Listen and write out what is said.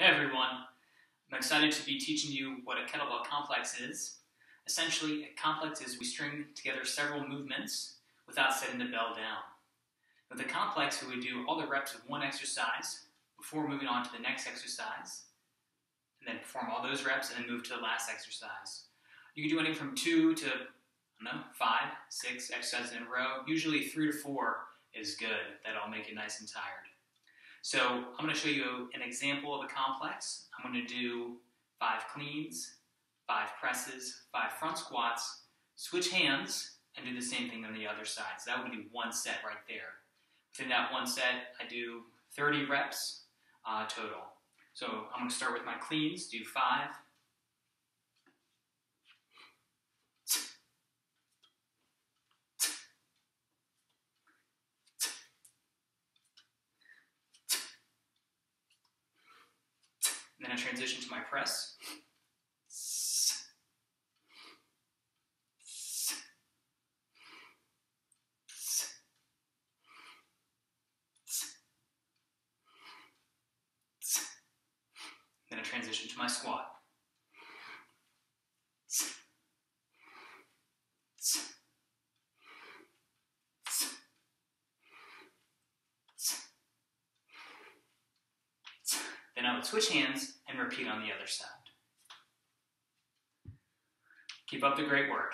Hey everyone, I'm excited to be teaching you what a kettlebell complex is. Essentially, a complex is we string together several movements without setting the bell down. With a complex, we would do all the reps of one exercise before moving on to the next exercise, and then perform all those reps and then move to the last exercise. You can do anything from two to, I don't know, five, six exercises in a row. Usually three to four is good. That'll make you nice and tired. So I'm going to show you an example of a complex. I'm going to do five cleans, five presses, five front squats, switch hands, and do the same thing on the other side. So that would be one set right there. Within that one set, I do 30 reps uh, total. So I'm going to start with my cleans, do five, And I transition to my press. Then I transition to my squat. Then I would switch hands and repeat on the other side. Keep up the great work.